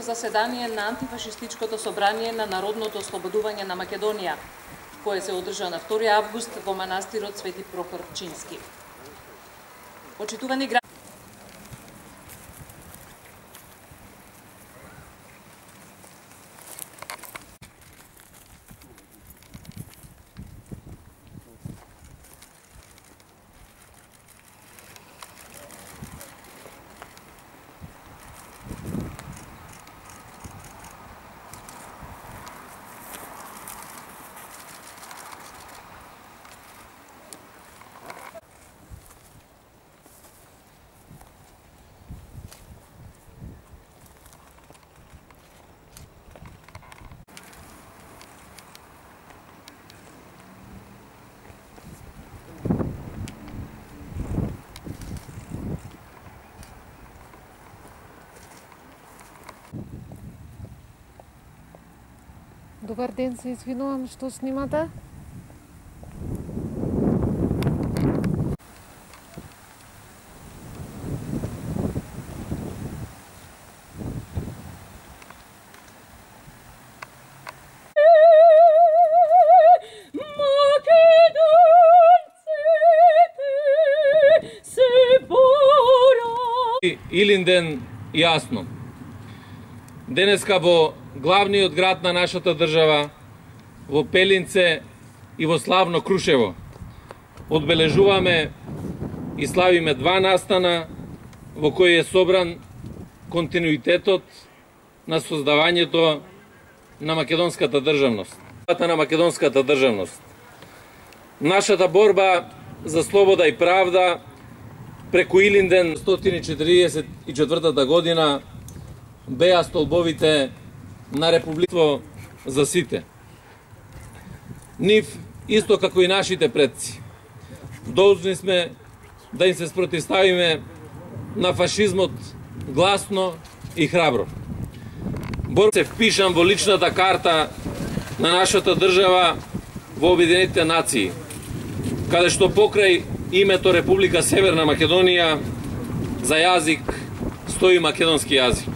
заседание на антифашистичкото собрание на Народното ослободување на Македонија, кое се одржа на 2 август во манастирот Свети Прохор Чински. Почитувани Добар ден, се извинувам, што снимате? Илинден јасно. Денеска во главниот град на нашата држава, во Пелинце и во славно Крушево, одбележуваме и славиме два настана во кои е собран континуитетот на создавањето на македонската државност. На македонската државност. Нашата борба за слобода и правда преку Илинден 144 година беа столбовите на Републикство за сите. Нив, исто како и нашите предци, должни сме да им се спротиставиме на фашизмот гласно и храбро. Бор се впишам во личната карта на нашата држава во Обединетите нации, каде што покрај името Република Северна Македонија за јазик стои македонски јазик.